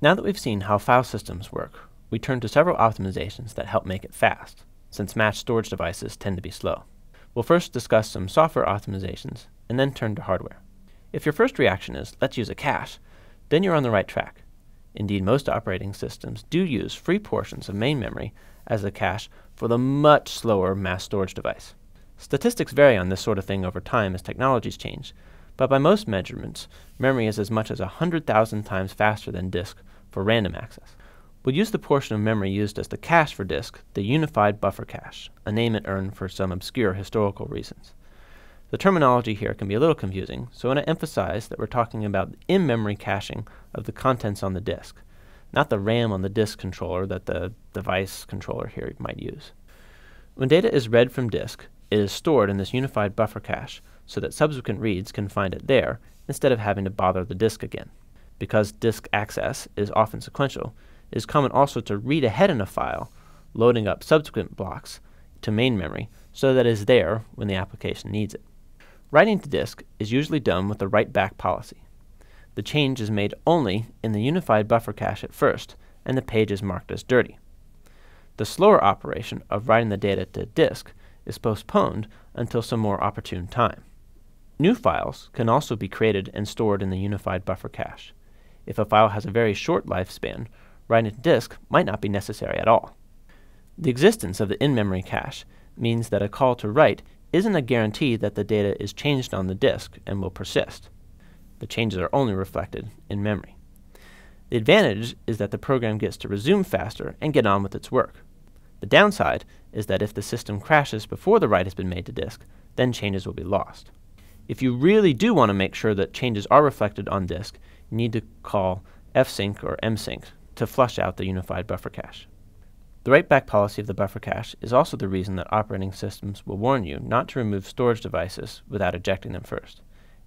Now that we've seen how file systems work, we turn to several optimizations that help make it fast, since mass storage devices tend to be slow. We'll first discuss some software optimizations, and then turn to hardware. If your first reaction is, let's use a cache, then you're on the right track. Indeed, most operating systems do use free portions of main memory as a cache for the much slower mass storage device. Statistics vary on this sort of thing over time as technologies change, but by most measurements, memory is as much as 100,000 times faster than disk for random access. We'll use the portion of memory used as the cache for disk, the Unified Buffer Cache, a name it earned for some obscure historical reasons. The terminology here can be a little confusing, so I want to emphasize that we're talking about in-memory caching of the contents on the disk, not the RAM on the disk controller that the device controller here might use. When data is read from disk, it is stored in this unified buffer cache so that subsequent reads can find it there instead of having to bother the disk again. Because disk access is often sequential, it is common also to read ahead in a file, loading up subsequent blocks to main memory so that it is there when the application needs it. Writing to disk is usually done with the write back policy. The change is made only in the unified buffer cache at first, and the page is marked as dirty. The slower operation of writing the data to disk is postponed until some more opportune time. New files can also be created and stored in the unified buffer cache. If a file has a very short lifespan, writing to disk might not be necessary at all. The existence of the in-memory cache means that a call to write isn't a guarantee that the data is changed on the disk and will persist. The changes are only reflected in memory. The advantage is that the program gets to resume faster and get on with its work. The downside is that if the system crashes before the write has been made to disk, then changes will be lost. If you really do want to make sure that changes are reflected on disk, you need to call fsync or msync to flush out the unified buffer cache. The write-back policy of the buffer cache is also the reason that operating systems will warn you not to remove storage devices without ejecting them first.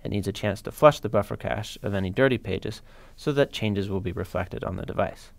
It needs a chance to flush the buffer cache of any dirty pages so that changes will be reflected on the device.